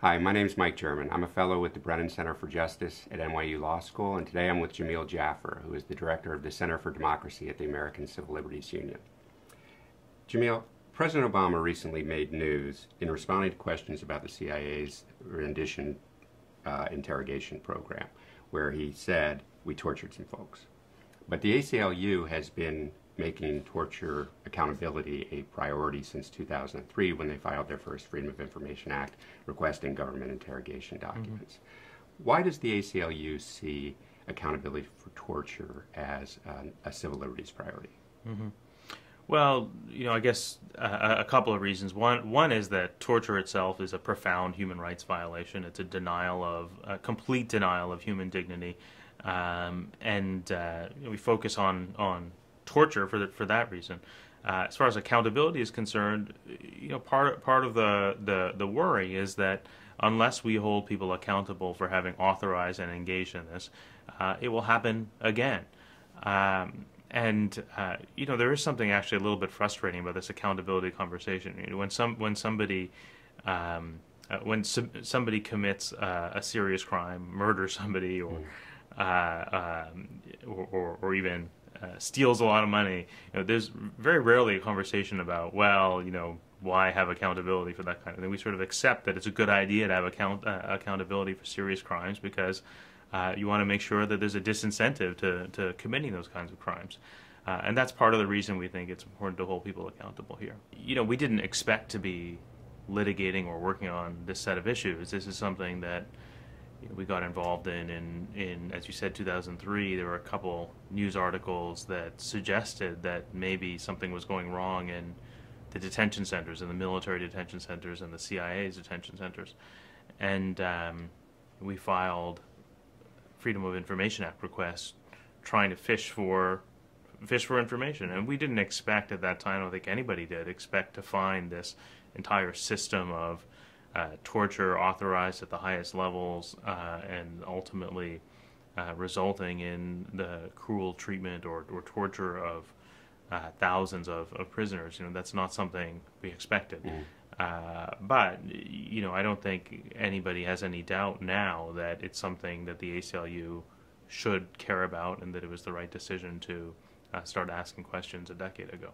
Hi, my name is Mike German. I'm a fellow with the Brennan Center for Justice at NYU Law School, and today I'm with Jameel Jaffer, who is the director of the Center for Democracy at the American Civil Liberties Union. Jameel, President Obama recently made news in responding to questions about the CIA's rendition uh, interrogation program, where he said, We tortured some folks. But the ACLU has been making torture accountability a priority since 2003 when they filed their first Freedom of Information Act requesting government interrogation documents. Mm-hmm. Why does the ACLU see accountability for torture as a civil liberties priority? Mm-hmm. Well, you know, I guess uh, a couple of reasons. One, one is that torture itself is a profound human rights violation. It's a denial of, a complete denial of human dignity, um, and uh, we focus on on torture for the, for that reason. Uh, as far as accountability is concerned, you know, part part of the, the, the worry is that unless we hold people accountable for having authorized and engaged in this, uh, it will happen again. Um, and uh, you know, there is something actually a little bit frustrating about this accountability conversation. You know, when some when somebody um, uh, when somebody commits uh, a serious crime, murder somebody, or, mm. um, or, or, or even uh, steals a lot of money, you know, there's very rarely a conversation about, well, you know, why have accountability for that kind of thing? We sort of accept that it's a good idea to have account uh, accountability for serious crimes because uh, you want to make sure that there's a disincentive to, to committing those kinds of crimes. Uh, and that's part of the reason we think it's important to hold people accountable here. You know, we didn't expect to be litigating or working on this set of issues. This is something that we got involved in, in, in, as you said, 2003. There were a couple news articles that suggested that maybe something was going wrong in the detention centers, in the military detention centers, and the CIA's detention centers. And um, we filed Freedom of Information Act requests trying to fish for fish for information. And we didn't expect at that time, I don't think anybody did, expect to find this entire system of uh, torture authorized at the highest levels uh, and ultimately uh, resulting in the cruel treatment or, or torture of uh, thousands of, of prisoners. You know, that's not something we expected. Mm. but, you know, I don't think anybody has any doubt now that it's something that the ACLU should care about and that it was the right decision to start asking questions a decade ago.